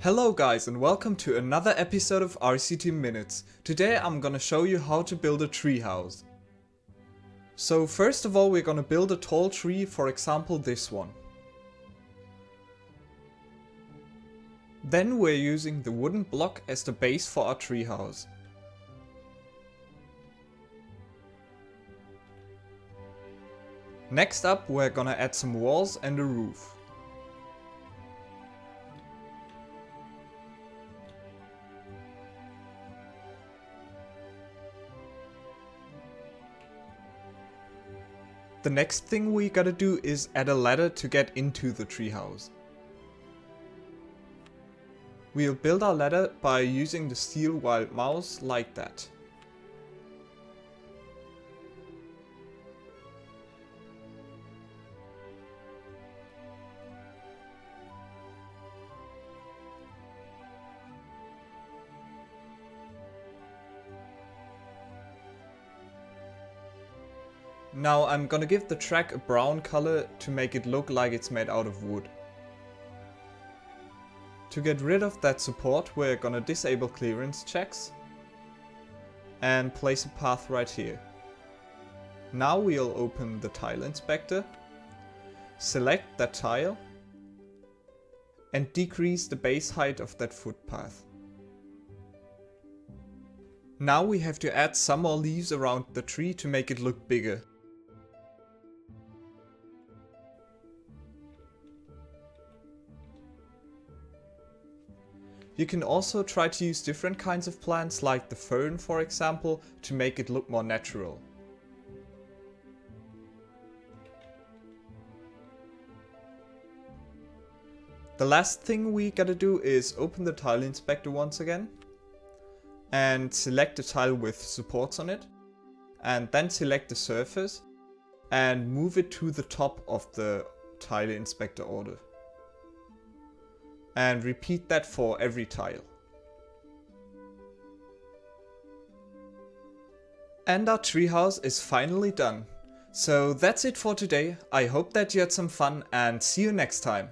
Hello guys and welcome to another episode of RCT Minutes. Today I'm gonna show you how to build a treehouse. So first of all we're gonna build a tall tree, for example this one. Then we're using the wooden block as the base for our treehouse. Next up we're gonna add some walls and a roof. The next thing we gotta do is add a ladder to get into the treehouse. We'll build our ladder by using the steel wild mouse like that. Now I'm gonna give the track a brown color to make it look like it's made out of wood. To get rid of that support we're gonna disable clearance checks and place a path right here. Now we'll open the tile inspector, select that tile and decrease the base height of that footpath. Now we have to add some more leaves around the tree to make it look bigger. You can also try to use different kinds of plants like the fern for example to make it look more natural. The last thing we gotta do is open the tile inspector once again and select the tile with supports on it and then select the surface and move it to the top of the tile inspector order and repeat that for every tile. And our treehouse is finally done. So that's it for today, I hope that you had some fun and see you next time.